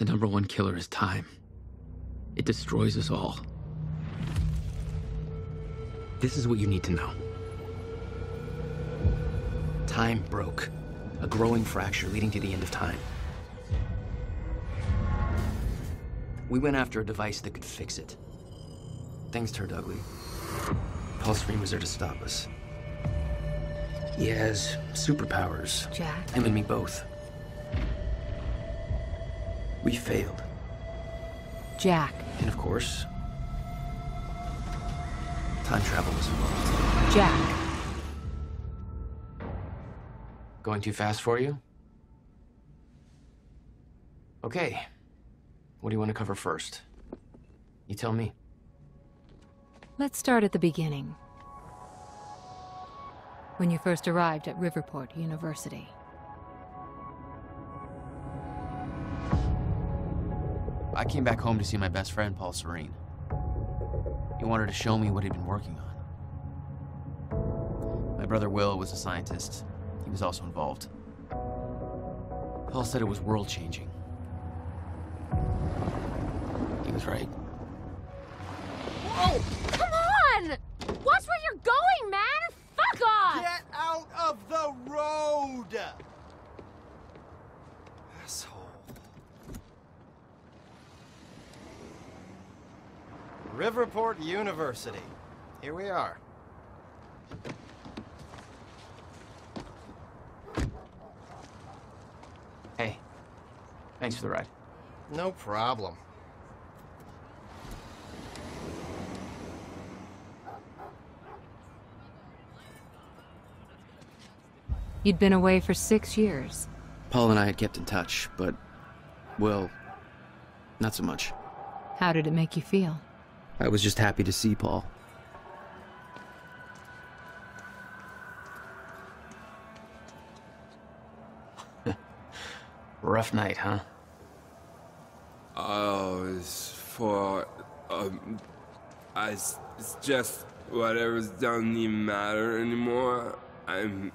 The number one killer is time. It destroys us all. This is what you need to know. Time broke. A growing fracture leading to the end of time. We went after a device that could fix it. Things turned ugly. Paul Serene was there to stop us. He has superpowers. Jack? Him and me both. We failed. Jack. And of course, time travel was involved. Jack. Going too fast for you? Okay. What do you want to cover first? You tell me. Let's start at the beginning. When you first arrived at Riverport University. I came back home to see my best friend, Paul Serene. He wanted to show me what he'd been working on. My brother Will was a scientist. He was also involved. Paul said it was world-changing. He was right. Whoa! Come on! Watch where you're going, man! Fuck off! Get out of the road! Asshole. Riverport University. Here we are. Hey, thanks for the ride. No problem. You'd been away for six years. Paul and I had kept in touch, but, well, not so much. How did it make you feel? I was just happy to see Paul. Rough night, huh? Oh, it's for um, I, it's just whatever's doesn't even matter anymore. I'm,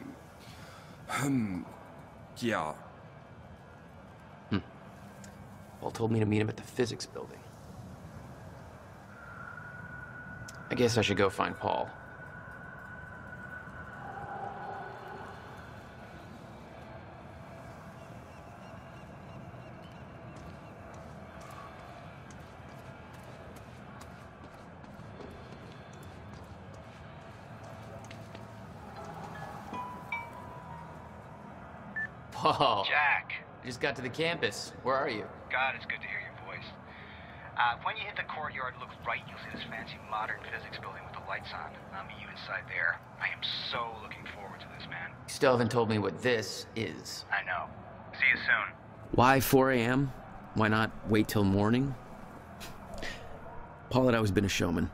um, yeah. Paul told me to meet him at the physics building. I guess I should go find Paul. Paul. Jack. I just got to the campus. Where are you? God, it's good to hear. Uh, when you hit the courtyard, look right, you'll see this fancy modern physics building with the lights on. I'll meet you inside there. I am so looking forward to this, man. You still haven't told me what this is. I know. See you soon. Why 4 a.m.? Why not wait till morning? Paul had always been a showman.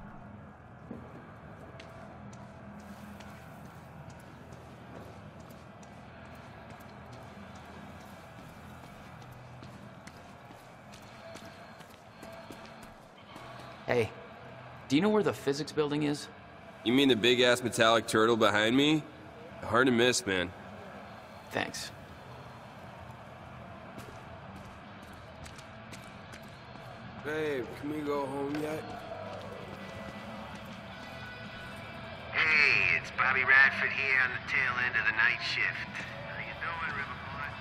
Do you know where the physics building is? You mean the big ass metallic turtle behind me? Hard to miss, man. Thanks. Babe, can we go home yet? Hey, it's Bobby Radford here on the tail end of the night shift. How you doing, Riverport?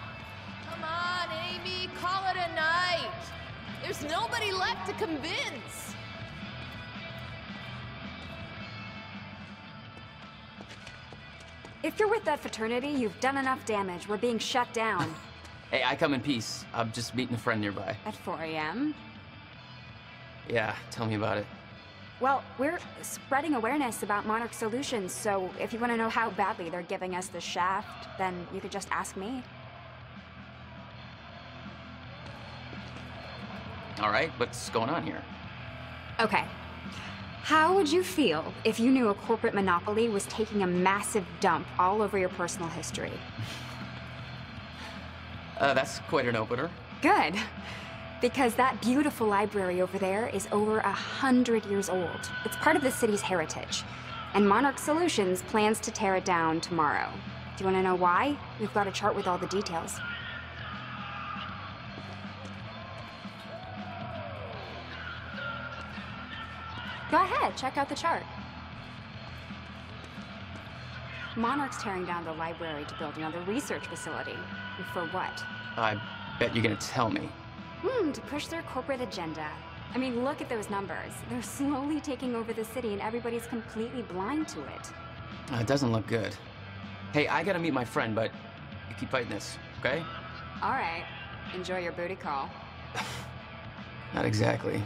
Come on, Amy, call it a night. There's nobody left to convince. If you're with that fraternity, you've done enough damage. We're being shut down. Hey, I come in peace. I'm just meeting a friend nearby. At 4 a.m.? Yeah, tell me about it. Well, we're spreading awareness about Monarch Solutions, so if you want to know how badly they're giving us the shaft, then you could just ask me. All right, what's going on here? Okay. How would you feel if you knew a corporate monopoly was taking a massive dump all over your personal history? Uh, that's quite an opener. Good. Because that beautiful library over there is over a hundred years old. It's part of the city's heritage. And Monarch Solutions plans to tear it down tomorrow. Do you want to know why? We've got a chart with all the details. Go ahead, check out the chart. Monarch's tearing down the library to build another research facility. For what? I bet you're gonna tell me. Hmm, to push their corporate agenda. I mean, look at those numbers. They're slowly taking over the city and everybody's completely blind to it. Uh, it doesn't look good. Hey, I gotta meet my friend, but you keep fighting this, okay? All right, enjoy your booty call. Not exactly.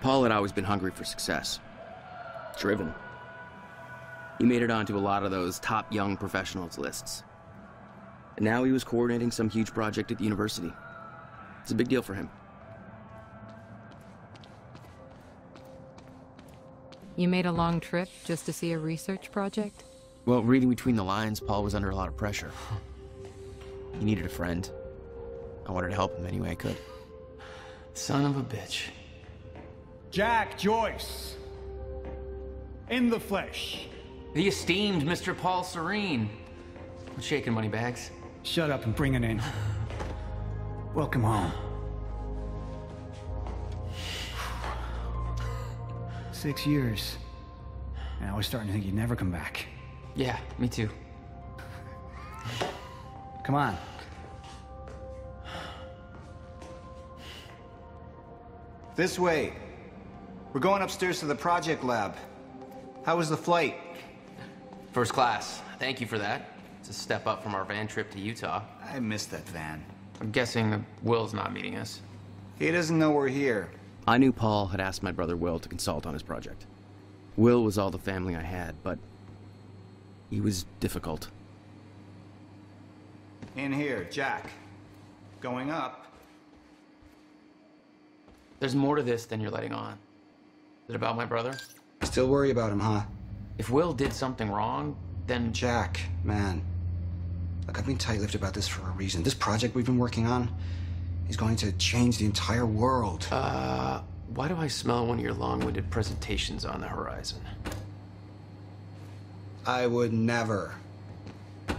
Paul had always been hungry for success. Driven. He made it onto a lot of those top young professionals lists. And now he was coordinating some huge project at the university. It's a big deal for him. You made a long trip just to see a research project? Well, reading between the lines, Paul was under a lot of pressure. He needed a friend. I wanted to help him any way I could. Son of a bitch. Jack Joyce. In the flesh. The esteemed Mr. Paul Serene. What's shaking, money bags? Shut up and bring it in. Welcome home. Six years. And I was starting to think you'd never come back. Yeah, me too. Come on. This way. We're going upstairs to the project lab. How was the flight? First class. Thank you for that. It's a step up from our van trip to Utah. I missed that van. I'm guessing Will's not meeting us. He doesn't know we're here. I knew Paul had asked my brother Will to consult on his project. Will was all the family I had, but he was difficult. In here, Jack. Going up. There's more to this than you're letting on. Is it about my brother? Still worry about him, huh? If Will did something wrong, then Jack, man. Look, I've been tight-lipped about this for a reason. This project we've been working on is going to change the entire world. Uh, why do I smell one of your long-winded presentations on the horizon? I would never.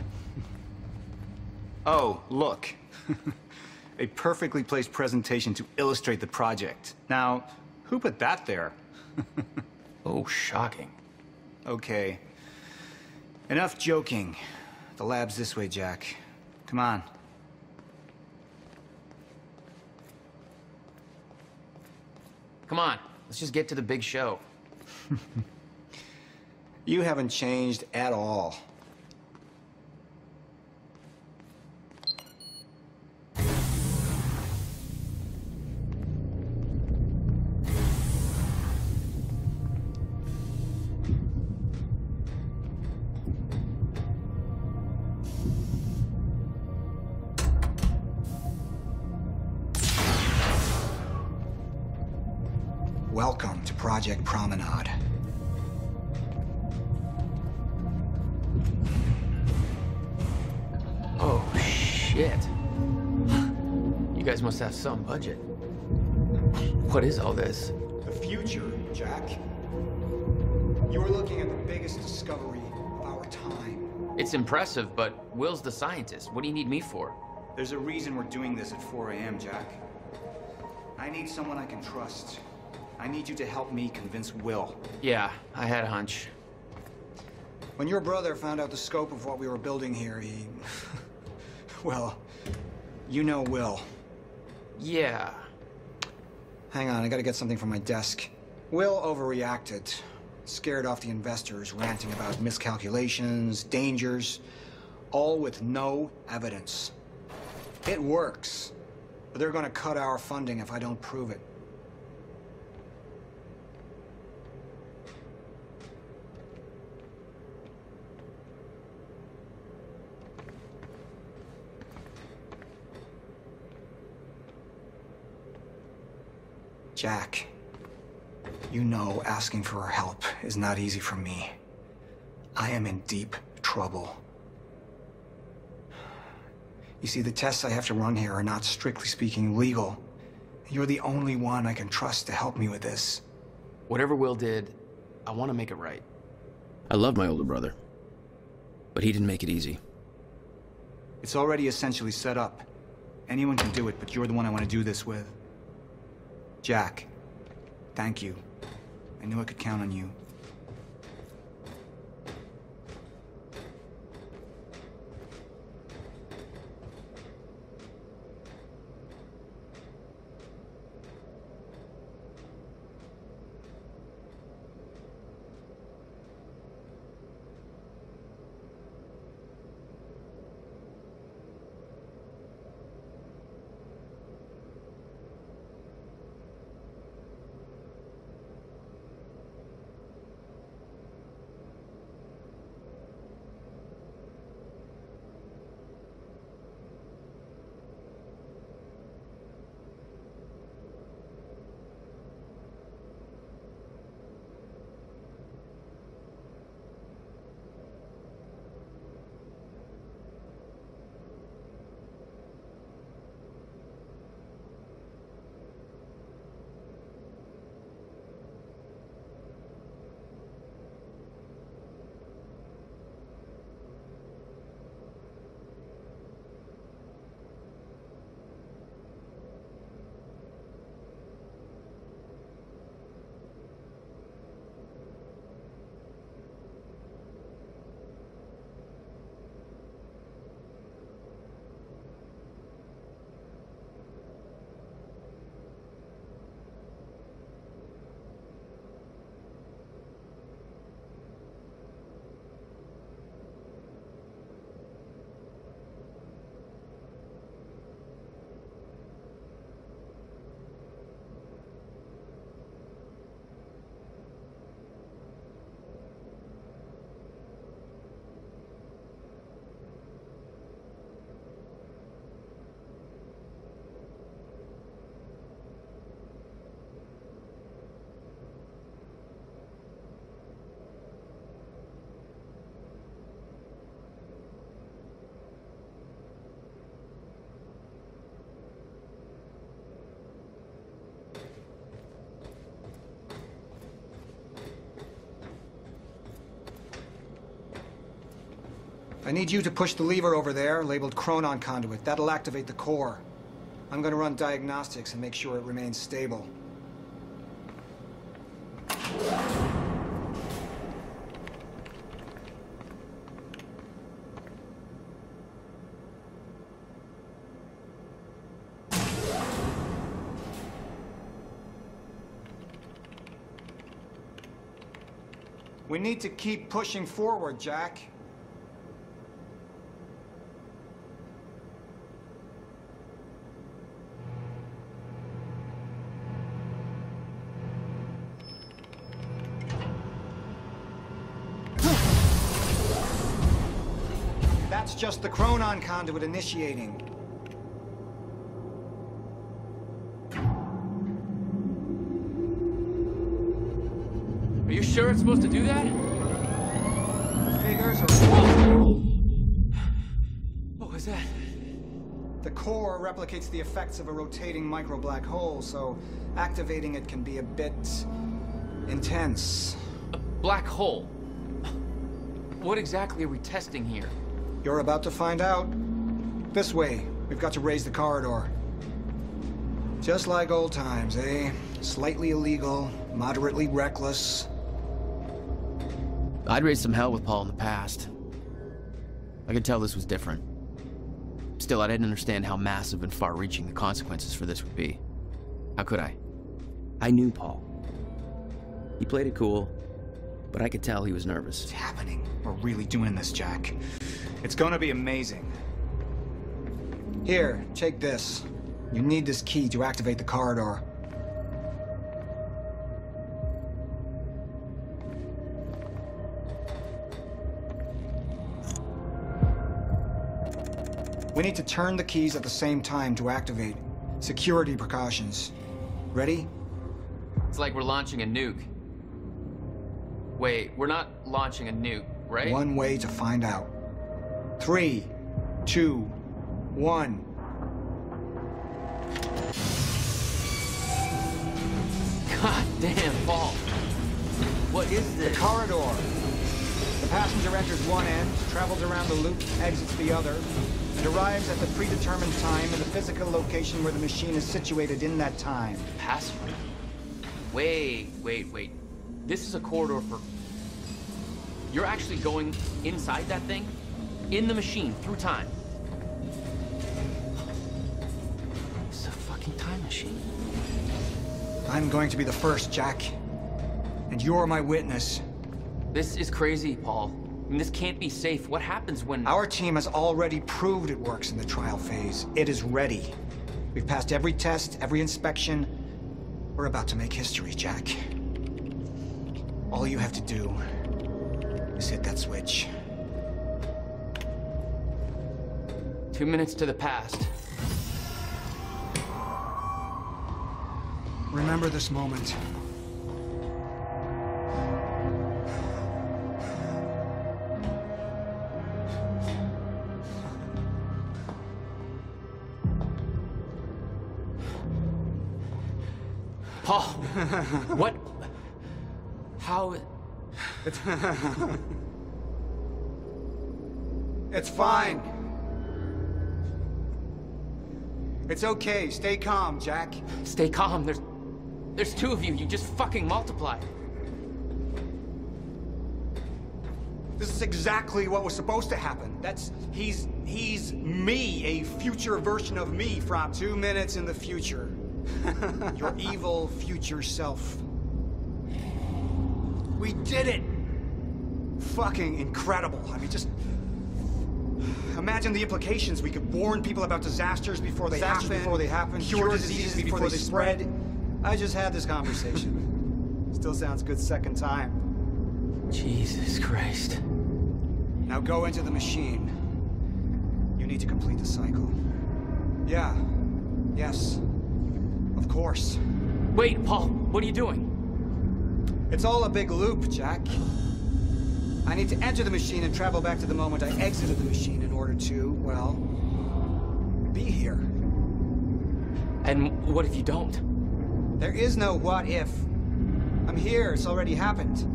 Oh, look. A perfectly placed presentation to illustrate the project. Now, who put that there? oh, shocking. Okay. Enough joking. The lab's this way, Jack. Come on. Come on, let's just get to the big show. you haven't changed at all. Project Promenade. Oh, shit. You guys must have some budget. What is all this? The future, Jack. You're looking at the biggest discovery of our time. It's impressive, but Will's the scientist. What do you need me for? There's a reason we're doing this at 4 a.m., Jack. I need someone I can trust. I need you to help me convince Will. Yeah, I had a hunch. When your brother found out the scope of what we were building here, he... well, you know Will. Yeah. Hang on, I gotta get something from my desk. Will overreacted. Scared off the investors, ranting about miscalculations, dangers, all with no evidence. It works, but they're gonna cut our funding if I don't prove it. Jack, you know asking for help is not easy for me. I am in deep trouble. You see, the tests I have to run here are not strictly speaking legal. You're the only one I can trust to help me with this. Whatever Will did, I want to make it right. I love my older brother, but he didn't make it easy. It's already essentially set up. Anyone can do it, but you're the one I want to do this with. Jack, thank you. I knew I could count on you. I need you to push the lever over there, labeled Chronon Conduit. That'll activate the core. I'm gonna run diagnostics and make sure it remains stable. We need to keep pushing forward, Jack. That's just the Chronon conduit initiating. Are you sure it's supposed to do that? Figures are... What was that? The core replicates the effects of a rotating micro black hole, so activating it can be a bit... intense. A black hole. What exactly are we testing here? You're about to find out. This way. We've got to raise the corridor. Just like old times, eh? Slightly illegal, moderately reckless. I'd raised some hell with Paul in the past. I could tell this was different. Still, I didn't understand how massive and far-reaching the consequences for this would be. How could I? I knew Paul. He played it cool, but I could tell he was nervous. It's happening. We're really doing this, Jack. It's gonna be amazing. Here, take this. You need this key to activate the corridor. We need to turn the keys at the same time to activate. Security precautions. Ready? It's like we're launching a nuke. Wait, we're not launching a nuke, right? One way to find out. Three, two, one. God damn, Paul. What is this? The this? corridor. The passenger enters one end, travels around the loop, exits the other, It arrives at the predetermined time in the physical location where the machine is situated in that time. Password? Wait, wait, wait. This is a corridor for... You're actually going inside that thing? In the machine, through time? It's a fucking time machine. I'm going to be the first, Jack. And you're my witness. This is crazy, Paul. I mean, this can't be safe. What happens when... Our team has already proved it works in the trial phase. It is ready. We've passed every test, every inspection. We're about to make history, Jack. All you have to do is hit that switch. Two minutes to the past. Remember this moment. Paul! what? How... It's... it's fine. It's okay. Stay calm, Jack. Stay calm. There's... There's two of you. You just fucking multiplied. This is exactly what was supposed to happen. That's... He's... He's me, a future version of me from two minutes in the future. Your evil future self. We did it! Fucking incredible. I mean, just... Imagine the implications. We could warn people about disasters before they Disasters happen. before they happen, Cure cure diseases diseases before, before they they spread. spread. I just had this conversation. Still sounds good second time. Jesus Christ. Now go into the machine. You need to complete the cycle. Yeah. Yes. Of course. Wait, Paul, what are you doing? It's all a big loop, Jack. I need to enter the machine and travel back to the moment I exited the machine in order to, well, be here. And what if you don't? There is no what if. I'm here, it's already happened.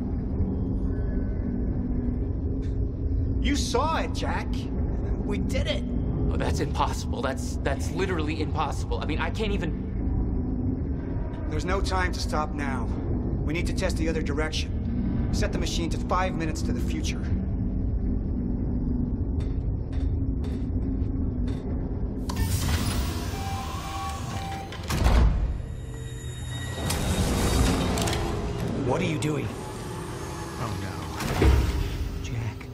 You saw it, Jack. We did it. Oh, that's impossible. That's that's literally impossible. I mean, I can't even. There's no time to stop now. We need to test the other direction. Set the machine to five minutes to the future. What are you doing? Oh no. Jack.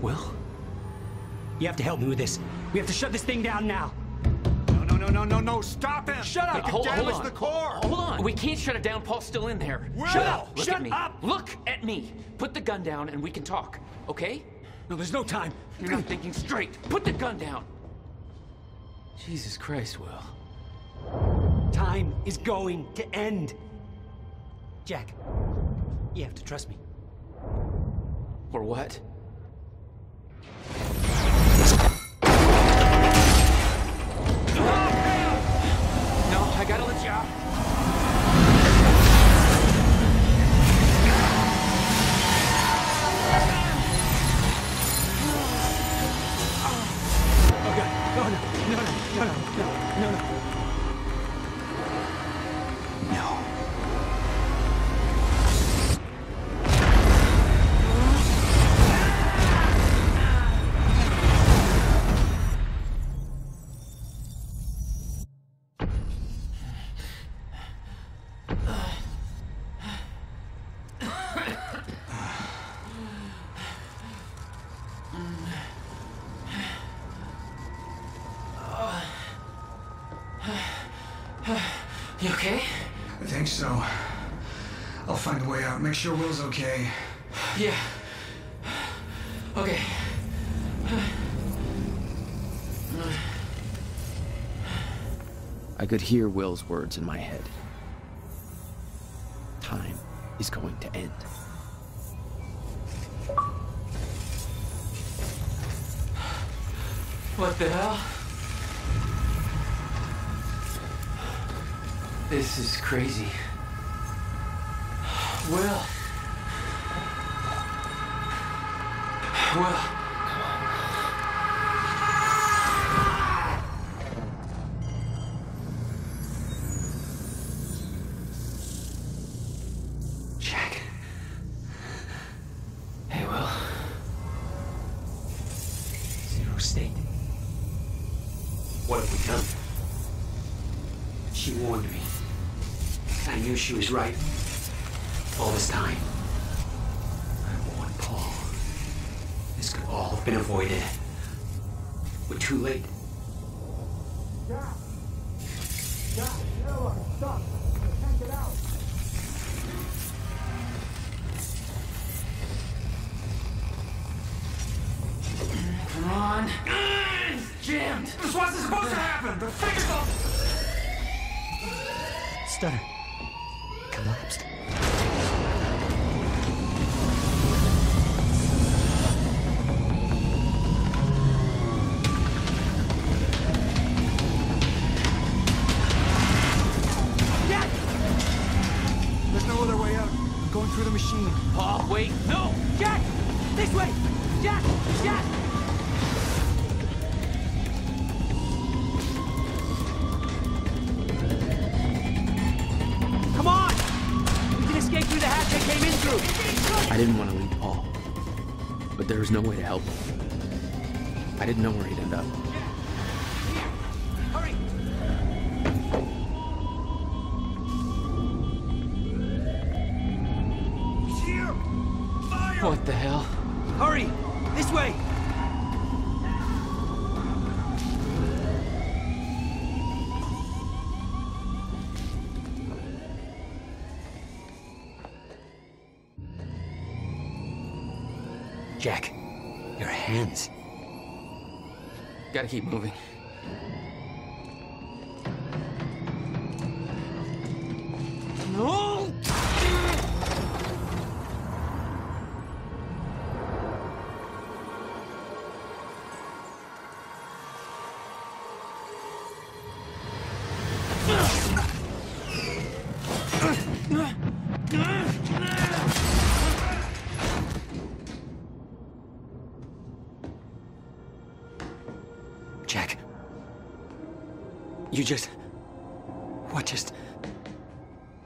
Will? You have to help me with this. We have to shut this thing down now. No, no, no, stop him! Shut up! Wait, hold, hold on. the core! Hold on. We can't shut it down. Paul's still in there. Will! Shut up! Look Shut at me. up! Look at me. Put the gun down and we can talk. Okay? No, there's no time. You're not thinking straight. Put the gun down. Jesus Christ, Will. Time is going to end. Jack, you have to trust me. Or what? No, I gotta let you out. Oh! No! No! No! No! No! No! No! No! No. Out. Make sure Will's okay. Yeah. Okay. I could hear Will's words in my head. Time is going to end. What the hell? This is crazy. Well. Well. Through the machine. Paul, wait. No! Jack! This way! Jack! Jack! Come on! We can escape through the hatch I came in through! I didn't want to leave Paul, but there was no way to help him. I didn't know where he'd end up. Keep moving. You just. What just.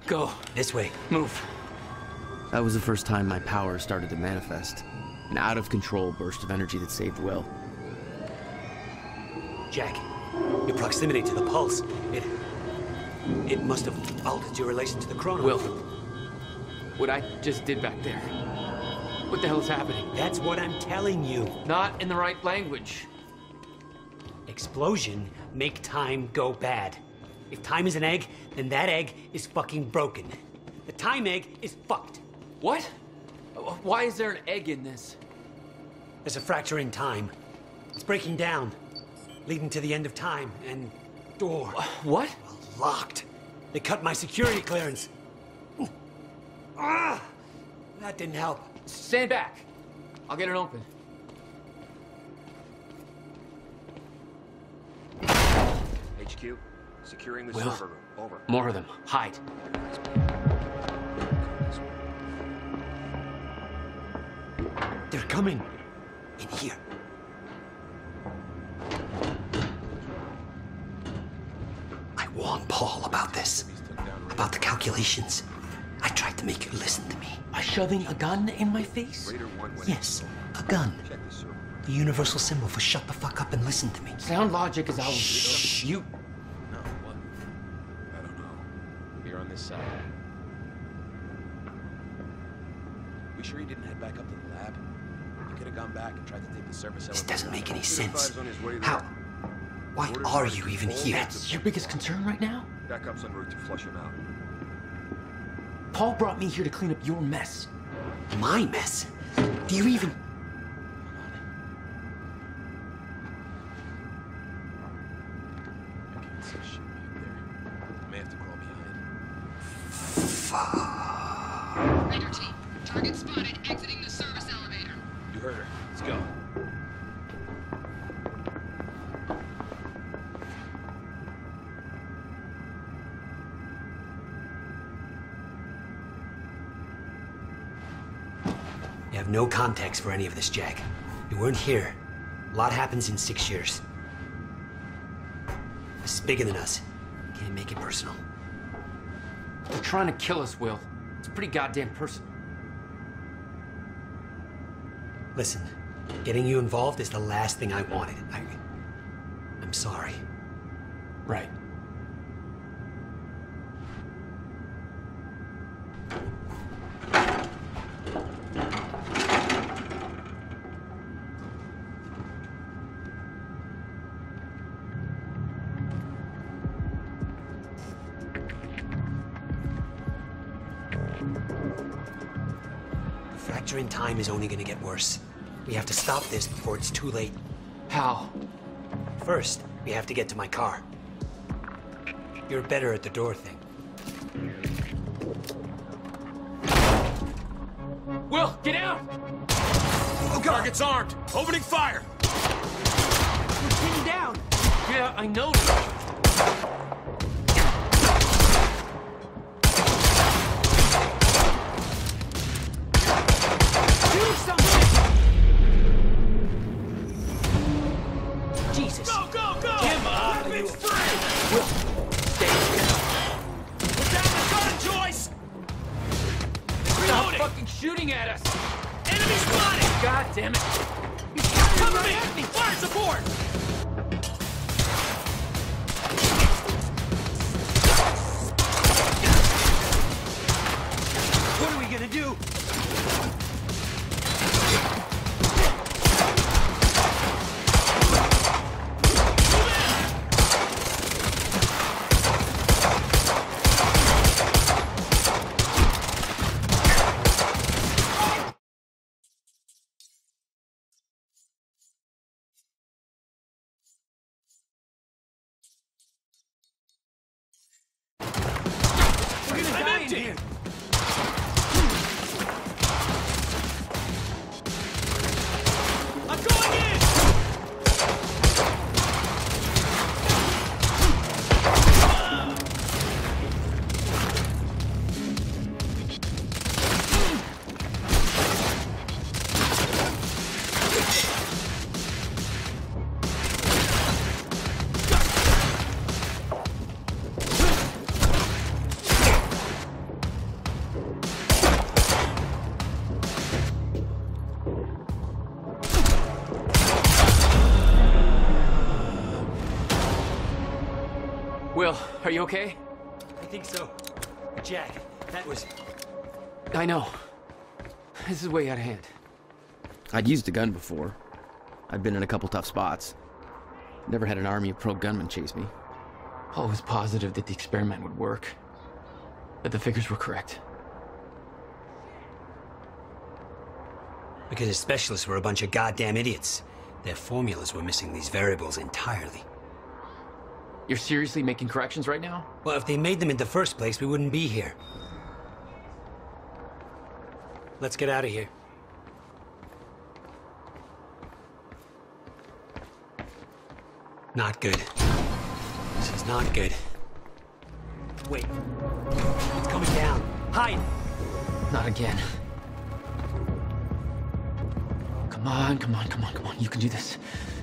Go. This way. Move. That was the first time my power started to manifest. An out of control burst of energy that saved Will. Jack, your proximity to the pulse, it. It must have altered your relation to the chronon. Will. What I just did back there. What the hell is happening? That's what I'm telling you. Not in the right language. Explosion make time go bad. If time is an egg, then that egg is fucking broken. The time egg is fucked. What? Why is there an egg in this? There's a fracture in time. It's breaking down, leading to the end of time, and door. What? Locked. They cut my security clearance. Ah! That didn't help. Stand back. I'll get it open. HQ, securing the Will. server room. Over. More of them. Hide. They're coming. In here. I warned Paul about this. About the calculations. I tried to make you listen to me. By shoving a gun in my face? Raider 1 went Yes, a gun. The universal symbol for shut the fuck up and listen to me. Sound logic is always. Shh. You. No, what? I don't know. Here on this side. We sure he didn't head back up to the lab? He could have gone back and tried to take the surface This elevator. doesn't make any sense. advised on his way there. How? Why Orders are you even here? That's your biggest concern right now? Backup's en route to flush him out. Paul brought me here to clean up your mess. My mess? Do you even. For any of this, Jack. You weren't here. A lot happens in six years. This is bigger than us. Can't make it personal. They're trying to kill us, Will. It's pretty goddamn personal. Listen, Getting you involved is the last thing I wanted. I, I'm sorry. Right. Fracture in time is only gonna get worse. We have to stop this before it's too late. How? First, we have to get to my car. You're better at the door thing. Will, get out! Oh, God. Target's armed. Opening fire. We're pinned down. Yeah, I know. Are you okay? I think so. Jack, that was... I know. This is way out of hand. I'd used a gun before. I'd been in a couple tough spots. Never had an army of pro gunmen chase me. Paul was positive that the experiment would work. That the figures were correct. Because the specialists were a bunch of goddamn idiots. Their formulas were missing these variables entirely. You're seriously making corrections right now? Well, if they made them in the first place, we wouldn't be here. Let's get out of here. Not good. This is not good. Wait. It's coming down. Hide! Not again. Come on, come on, come on, come on. You can do this.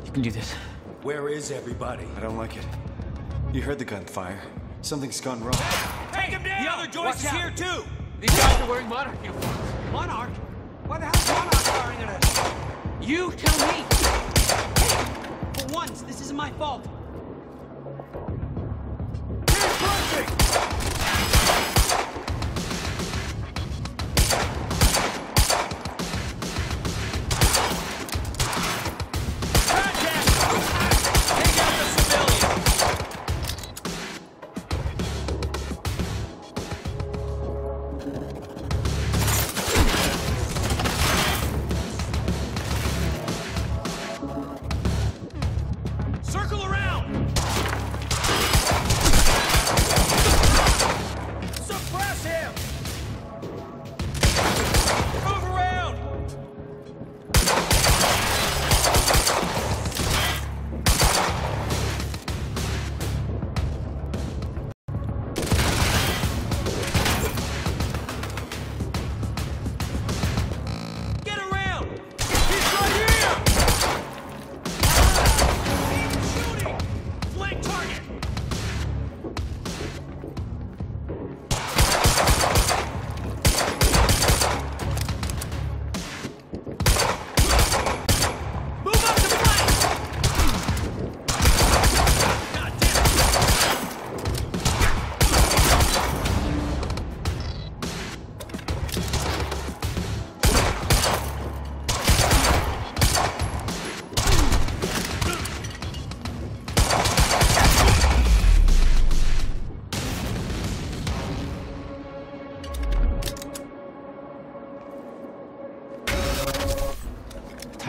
You can do this. Where is everybody? I don't like it. You heard the gunfire. Something's gone wrong. Take him down! The other Joyce is here, too! These guys are wearing Monarch uniforms. Monarch? Why the hell's Monarch firing at us? You tell me! For once, this isn't my fault.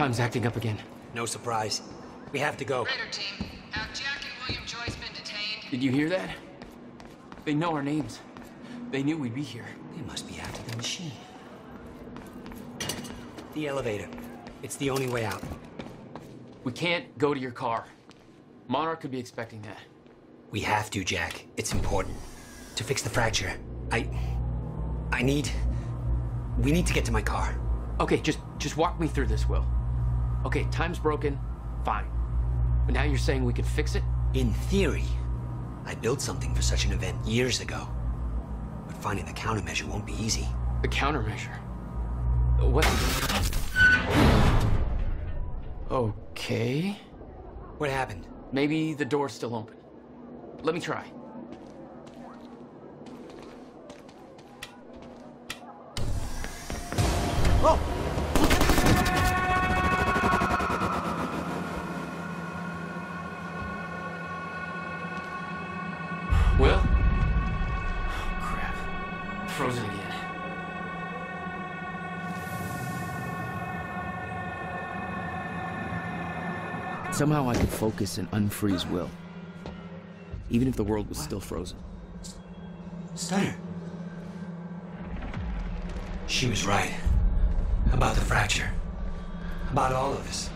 Time's acting up again. No surprise. We have to go. Raider team, have Jack and William Joyce been detained? Did you hear that? They know our names. They knew we'd be here. They must be after the machine. The elevator. It's the only way out. We can't go to your car. Monarch could be expecting that. We have to, Jack. It's important. To fix the fracture. I... I need... We need to get to my car. Okay, just just walk me through this, Will. Okay, time's broken. Fine. But now you're saying we could fix it? In theory. I built something for such an event years ago. But finding the countermeasure won't be easy. The countermeasure? What? Okay. What happened? Maybe the door's still open. Let me try. Oh! Somehow I could focus and unfreeze Will. Even if the world was still frozen. Stunner. She was right. About the fracture. About all of us.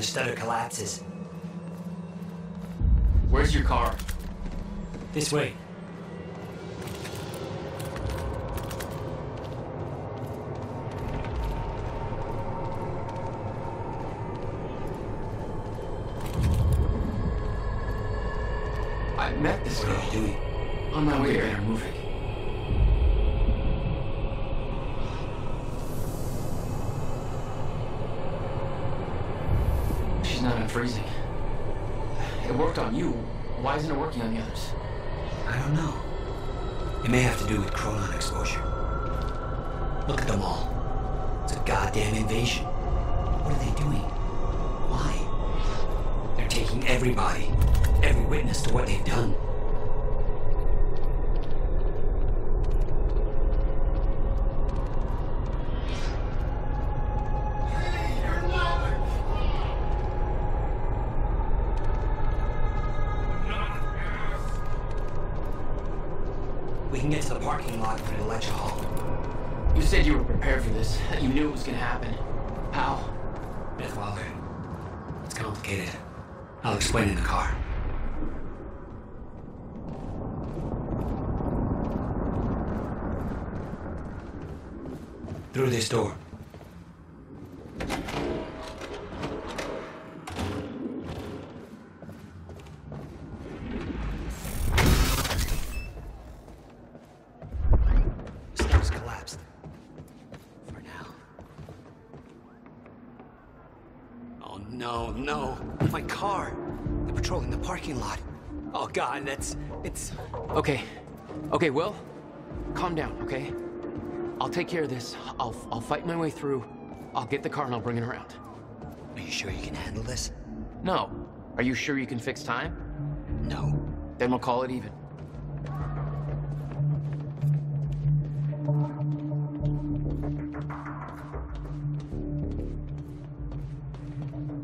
The stutter collapses. Where's your car? This way. Goddamn. What are they doing? Why? They're taking everybody, every witness to what they've no, no. My car. They're patrolling the parking lot. Oh god, that's. it's. Okay. Okay, Will. Calm down, okay? I'll take care of this. I'll I'll fight my way through. I'll get the car and I'll bring it around. Are you sure you can handle this? No. Are you sure you can fix time? No. Then we'll call it even.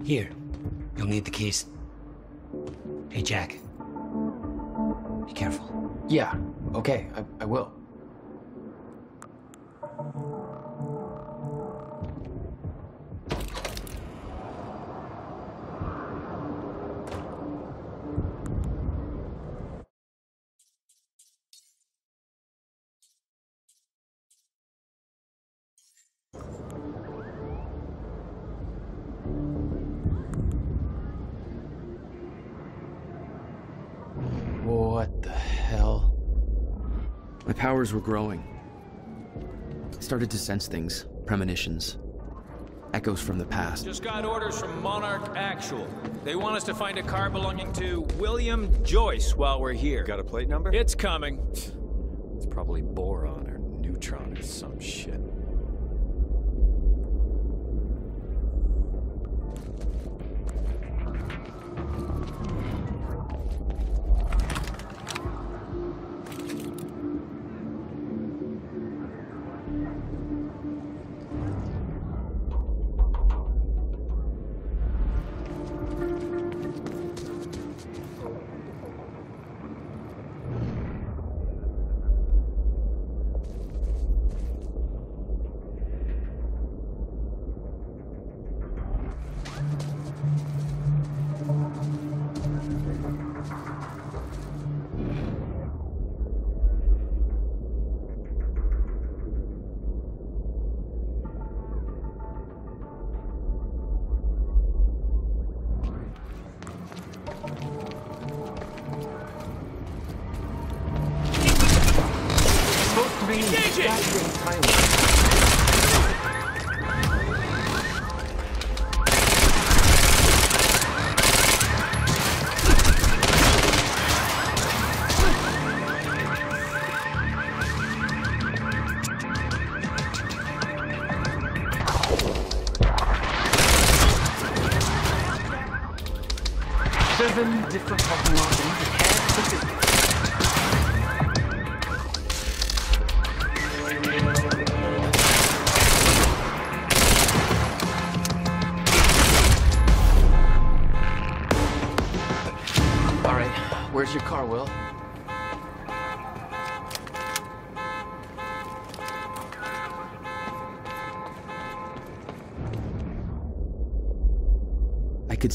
Here. You'll need the keys. Hey, Jack. Be careful. Yeah. Okay, I, I will. Powers were growing. I started to sense things, premonitions. Echoes from the past. Just got orders from Monarch Actual. They want us to find a car belonging to William Joyce while we're here. Got a plate number? It's coming. It's probably boron or neutron or some shit.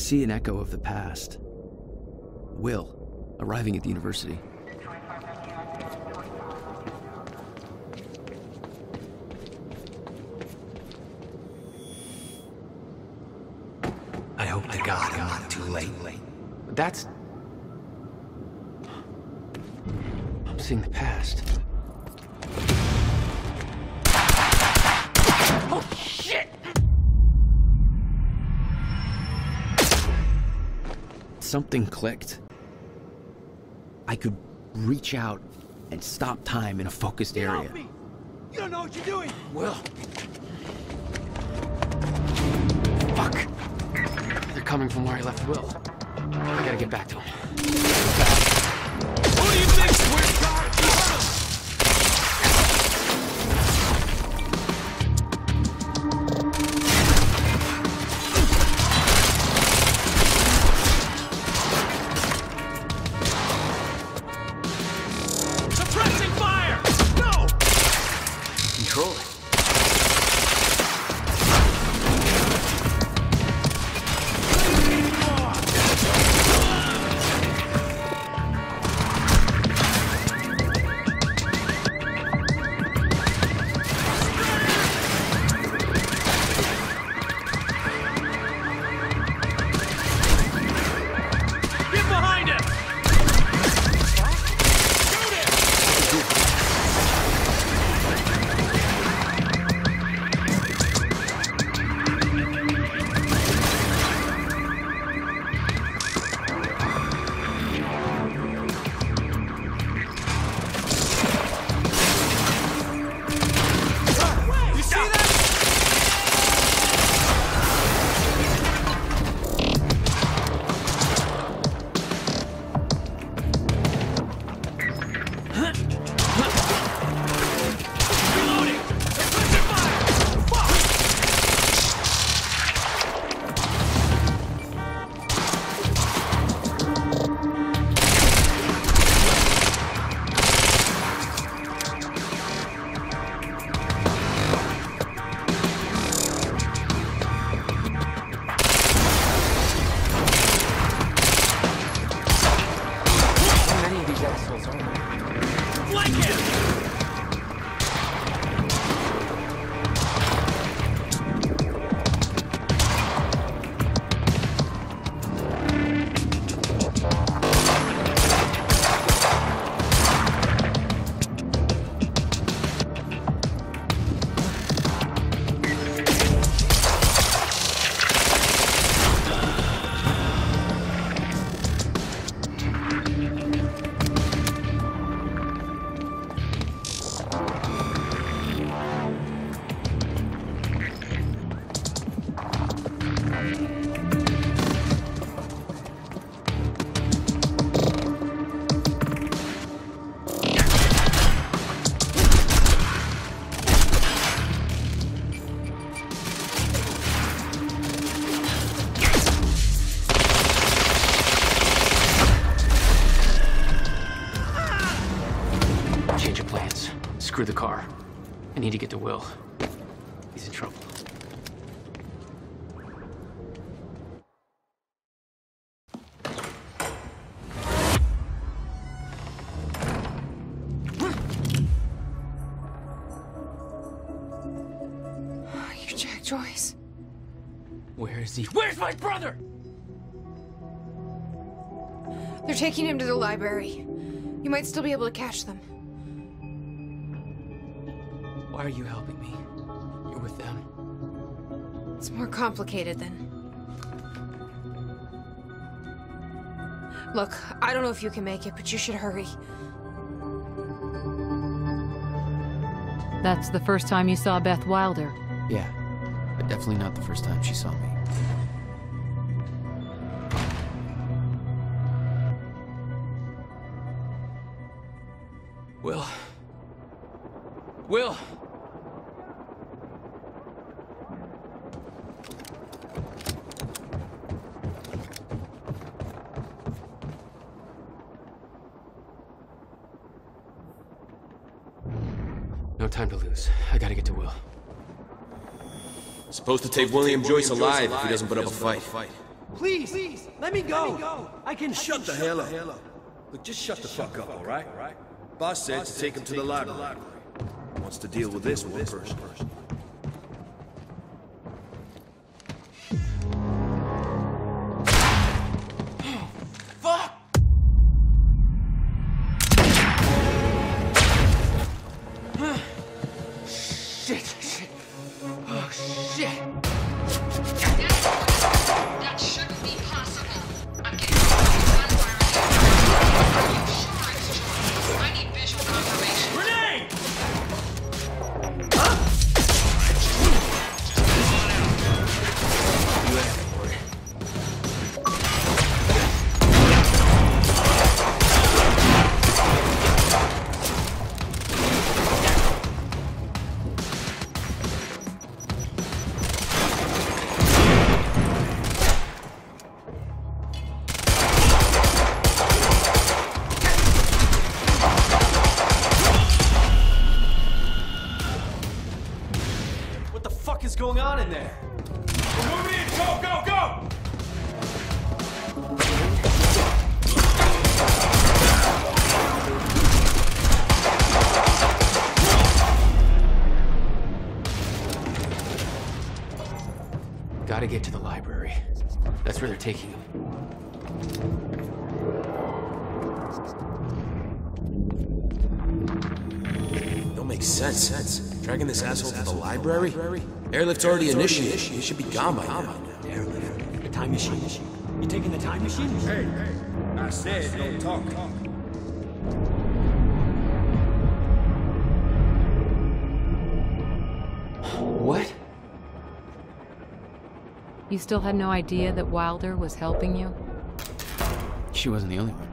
See an echo of the past. Will, arriving at the university. Something clicked. I could reach out and stop time in a focused area. Me. You don't know what you're doing! Will. Fuck. They're coming from where I left Will. I gotta get back to him. Will. He's in trouble. Oh, you're Jack Joyce. Where is he? Where's my brother? They're taking him to the library. You might still be able to catch them. Why are you helping me? You're with them. It's more complicated than. Look, I don't know if you can make it, but you should hurry. That's the first time you saw Beth Wilder. Yeah, but definitely not the first time she saw me. Will. Will! No time to lose. I gotta get to Will. Supposed to take William Joyce alive if he doesn't put up a fight. Please, please, let me go. I can Shut the hell up. Look, just shut the fuck up, all right? Boss said to take him to the library. Wants to deal with this one first. Taking him. Don't make sense. sense. Dragging this asshole to the library? Airlift's already initiated. He should be gone by now. The time machine. You taking the time machine? Hey, hey, I said don't talk. Still had no idea that Wilder was helping you? She wasn't the only one.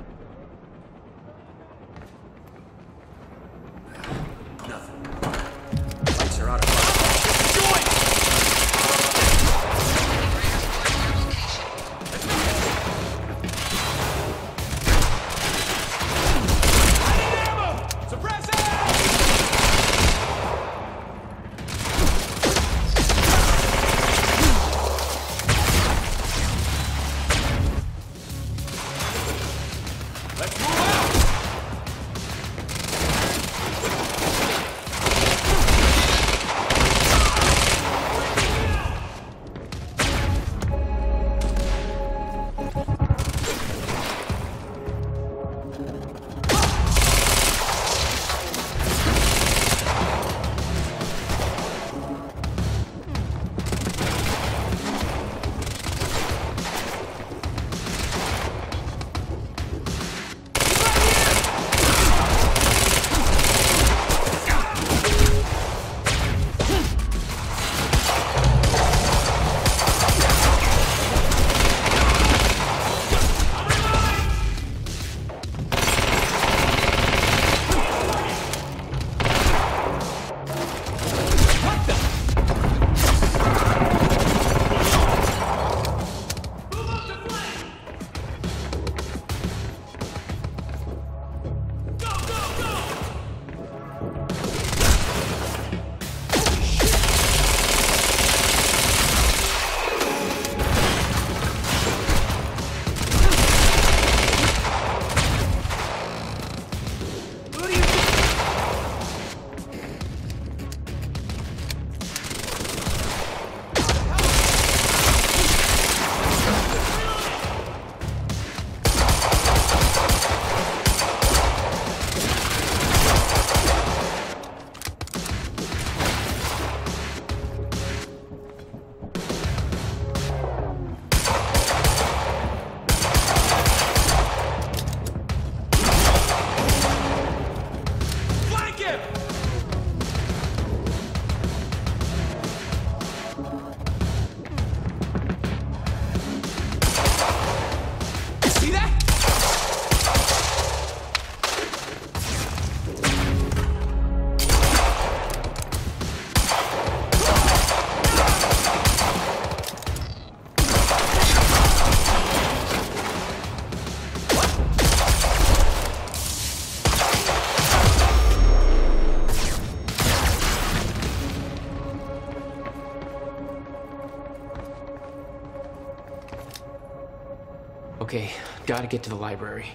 Okay, gotta get to the library.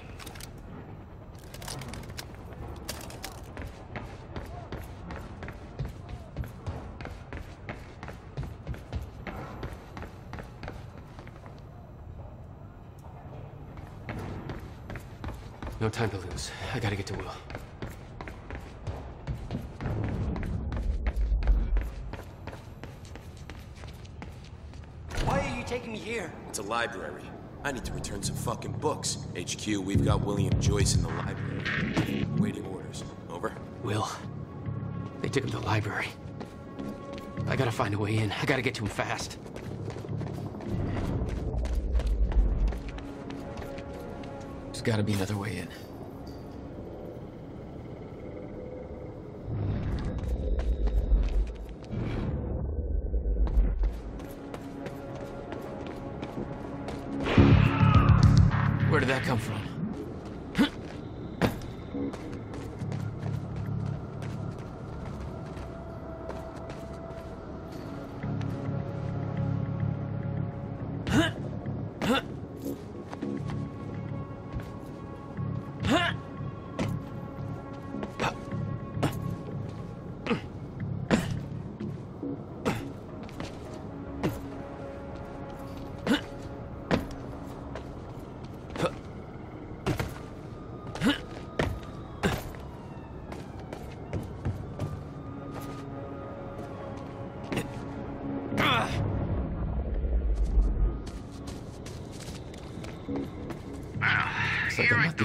No time to lose. I gotta get to Will. Why are you taking me here? It's a library. I need to return some fucking books. HQ, we've got William Joyce in the library. Waiting orders. Over. Will. They took him to the library. I gotta find a way in. I gotta get to him fast. There's gotta be another way in.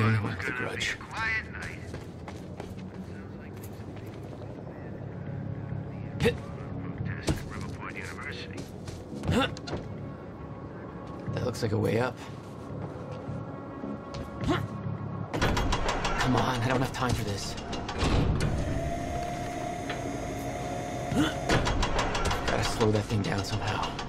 I'm not the grudge. That looks like a way up. Come on, I don't have time for this. Gotta slow that thing down somehow.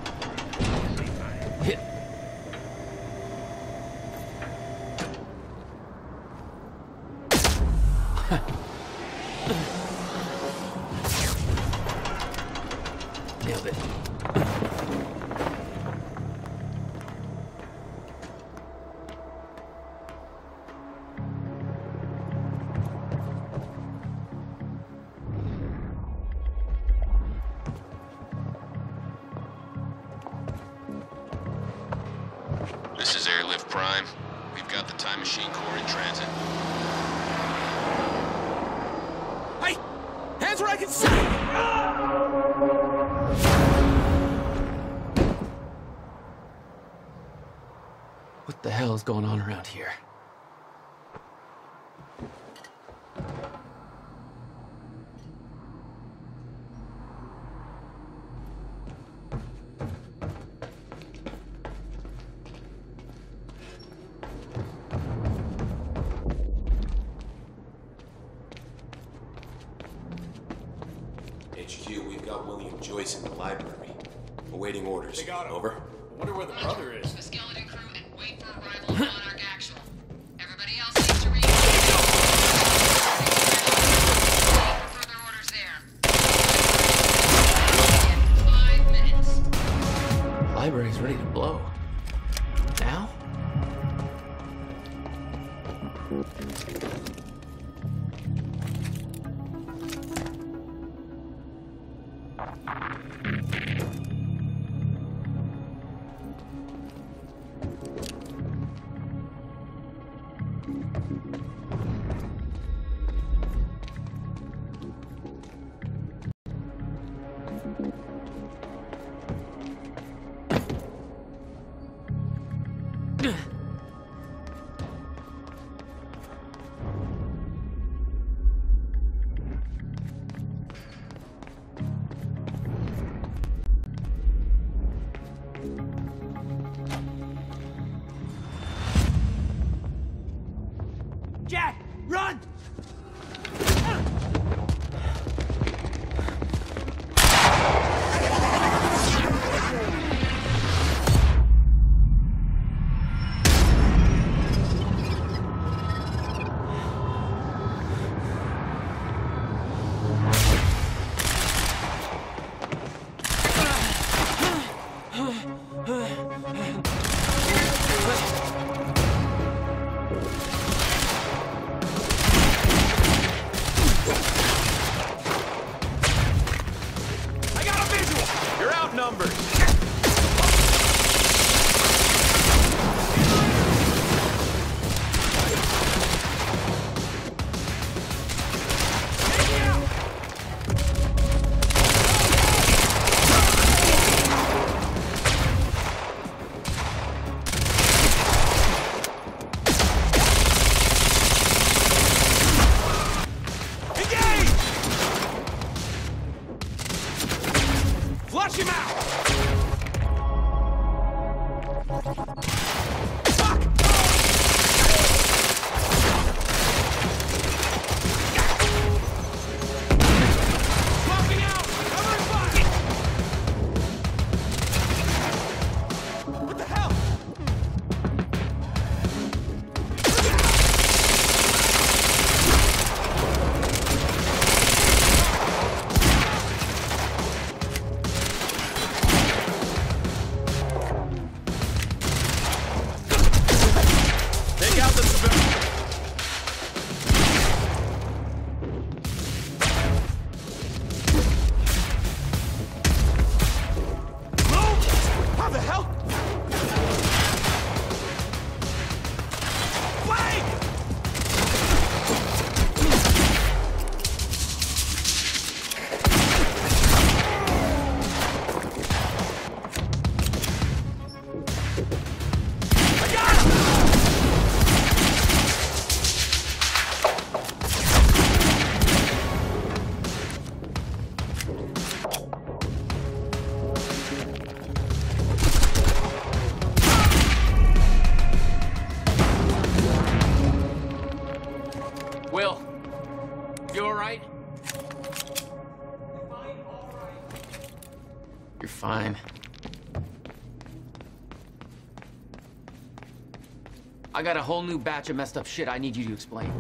I got a whole new batch of messed up shit I need you to explain.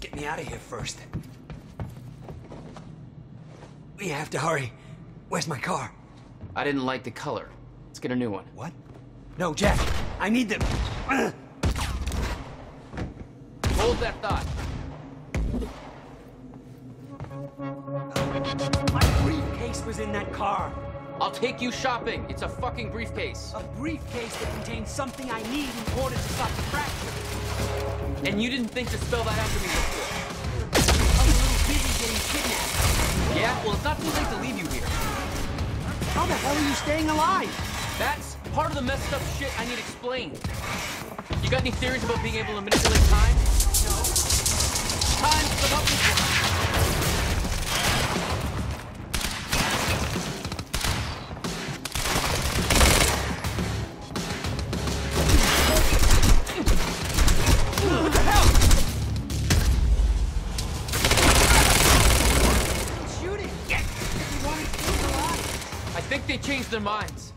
Get me out of here first. We have to hurry. Where's my car? I didn't like the color. Let's get a new one. What? No, Jack. I need them. Take you shopping. It's a fucking briefcase. A briefcase that contains something I need in order to stop the fracture. And you didn't think to spell that out to me before. I'm a little busy getting kidnapped. Yeah? Well, it's not too late to leave you here. How the hell are you staying alive? That's part of the messed up shit I need explained. You got any theories about being able to manipulate time? No. Time, come they changed their minds.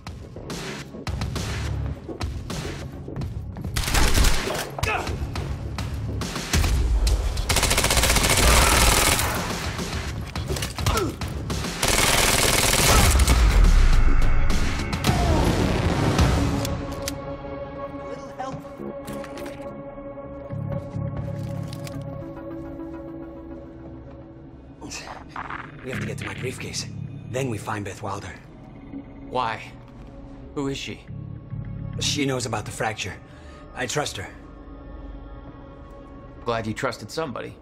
We have to get to my briefcase. Then we find Beth Wilder. Why? Who is she? She knows about the fracture. I trust her. Glad you trusted somebody.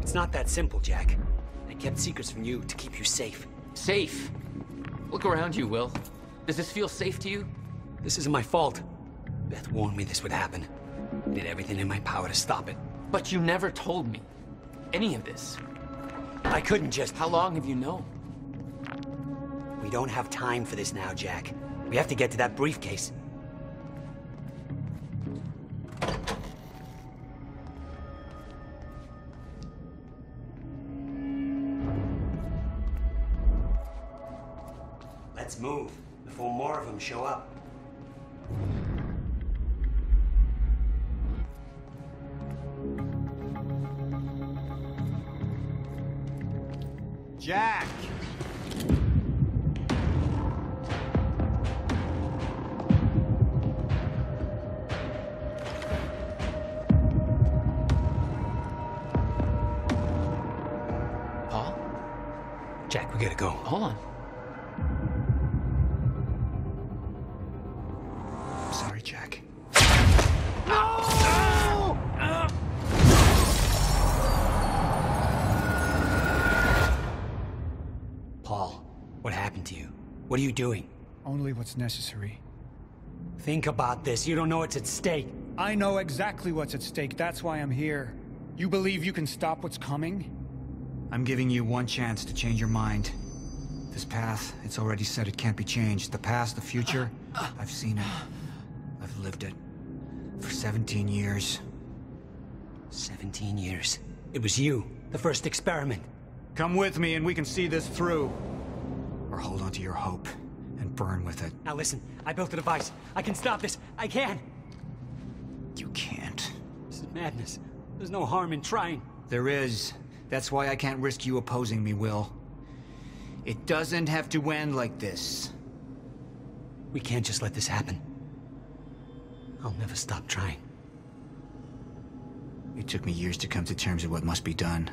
It's not that simple, Jack. I kept secrets from you to keep you safe. Safe? Look around you, Will. Does this feel safe to you? This isn't my fault. Beth warned me this would happen. I did everything in my power to stop it. But you never told me any of this. I couldn't just. How long have you known? We don't have time for this now, Jack. We have to get to that briefcase. Let's move before more of them show up. Jack! What happened to you? What are you doing? Only what's necessary. Think about this. You don't know what's at stake. I know exactly what's at stake. That's why I'm here. You believe you can stop what's coming? I'm giving you one chance to change your mind. This path, it's already said it can't be changed. The past, the future, I've seen it. I've lived it. For 17 years. 17 years. It was you, the first experiment. Come with me and we can see this through. Or hold on to your hope and burn with it. Now listen, I built a device. I can stop this. I can. You can't. This is madness. There's no harm in trying. There is. That's why I can't risk you opposing me, Will. It doesn't have to end like this. We can't just let this happen. I'll never stop trying. It took me years to come to terms with what must be done.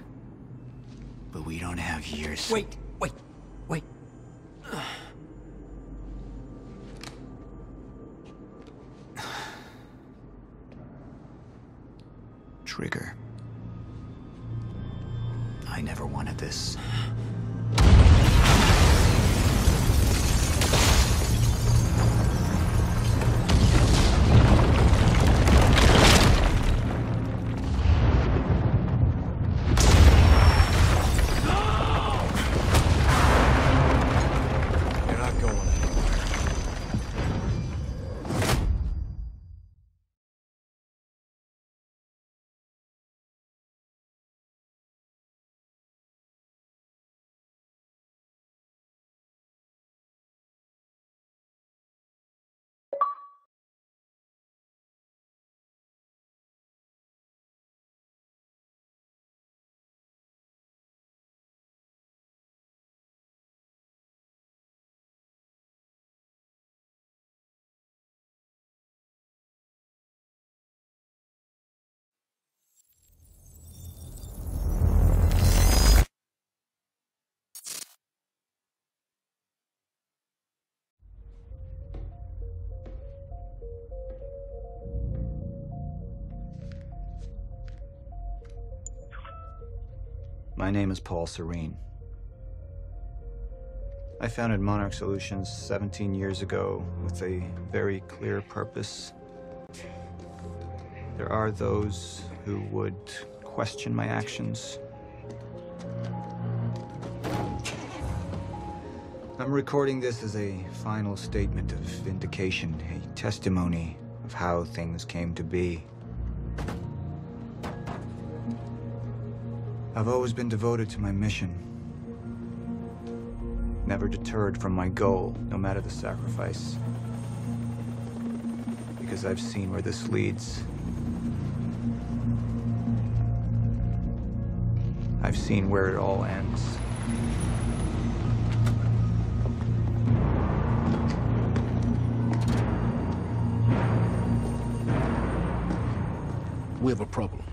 But we don't have years. Wait, wait, wait. Trigger. I never wanted this. My name is Paul Serene. I founded Monarch Solutions 17 years ago with a very clear purpose. There are those who would question my actions. I'm recording this as a final statement of vindication, a testimony of how things came to be. I've always been devoted to my mission. Never deterred from my goal, no matter the sacrifice. Because I've seen where this leads. I've seen where it all ends. We have a problem.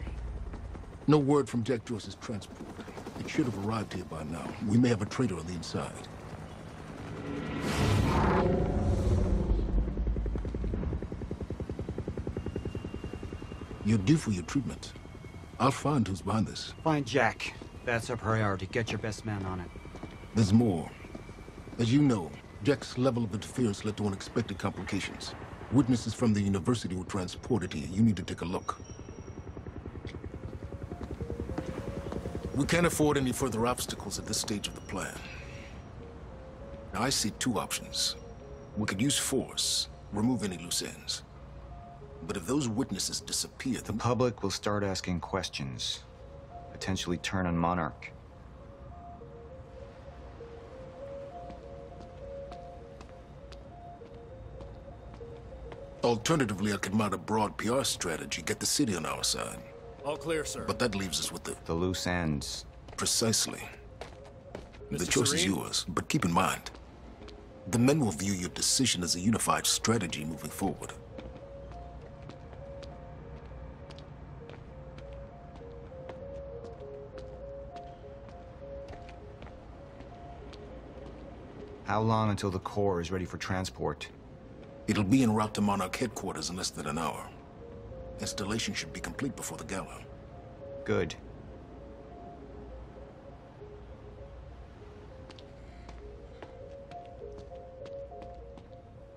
No word from Jack Joyce's transport. It should have arrived here by now. We may have a traitor on the inside. You're due for your treatment. I'll find who's behind this. Find Jack. That's our priority. Get your best man on it. There's more. As you know, Jack's level of interference led to unexpected complications. Witnesses from the university were transported here. You need to take a look. We can't afford any further obstacles at this stage of the plan. Now, I see two options. We could use force, remove any loose ends. But if those witnesses disappear, The public will start asking questions, potentially turn on Monarch. Alternatively, I could mount a broad PR strategy, get the city on our side. All clear, sir. But that leaves us with the... The loose ends. Precisely. The Mr. choice is yours, but keep in mind, the men will view your decision as a unified strategy moving forward. How long until the core is ready for transport? It'll be en route to Monarch headquarters in less than an hour. Installation should be complete before the gala. Good.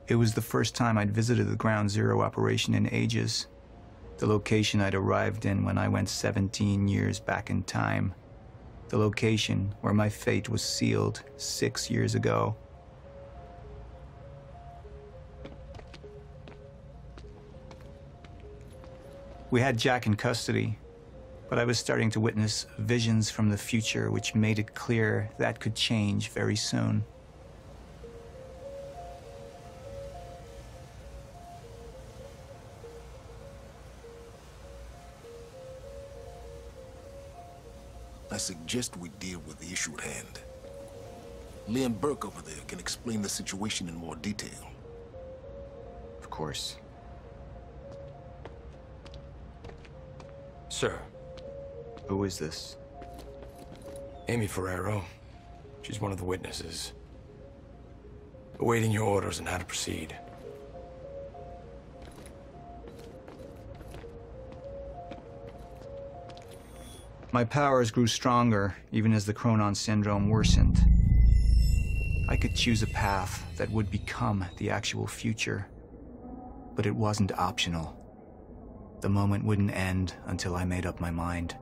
It was the first time I'd visited the Ground Zero operation in ages. The location I'd arrived in when I went 17 years back in time. The location where my fate was sealed six years ago. We had Jack in custody, but I was starting to witness visions from the future which made it clear that could change very soon. I suggest we deal with the issue at hand. Liam Burke over there can explain the situation in more detail. Of course. Sir, Who is this? Amy Ferriter. She's one of the witnesses. Awaiting your orders on how to proceed. My powers grew stronger even as the Chronon syndrome worsened. I could choose a path that would become the actual future, but it wasn't optional. The moment wouldn't end until I made up my mind.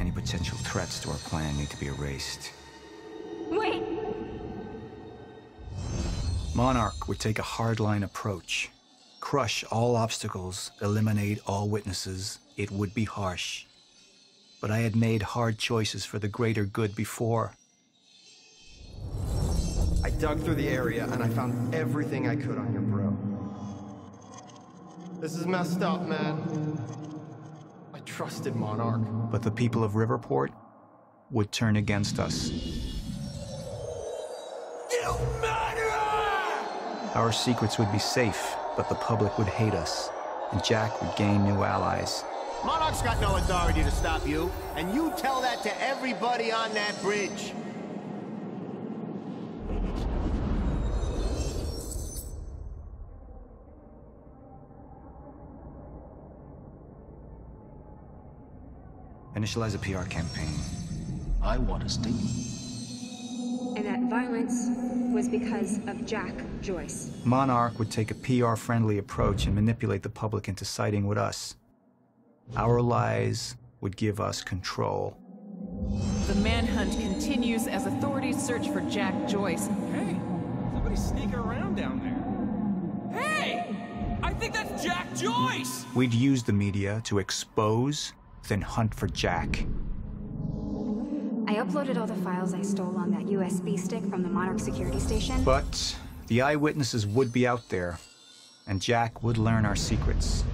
Any potential threats to our plan need to be erased. Monarch would take a hardline approach. Crush all obstacles, eliminate all witnesses. It would be harsh. But I had made hard choices for the greater good before. I dug through the area and I found everything I could on your bro. This is messed up, man. I trusted Monarch. But the people of Riverport would turn against us. Our secrets would be safe, but the public would hate us. and Jack would gain new allies. Monarch's got no authority to stop you, and you tell that to everybody on that bridge. Initialize a PR campaign. I want a statement. And violence was because of Jack Joyce. Monarch would take a PR-friendly approach and manipulate the public into siding with us. Our lies would give us control. The manhunt continues as authorities search for Jack Joyce. Hey, somebody's sneaking around down there. Hey! I think that's Jack Joyce! We'd use the media to expose, then hunt for Jack. I uploaded all the files I stole on that USB stick from the Monarch security station. But the eyewitnesses would be out there, and Jack would learn our secrets.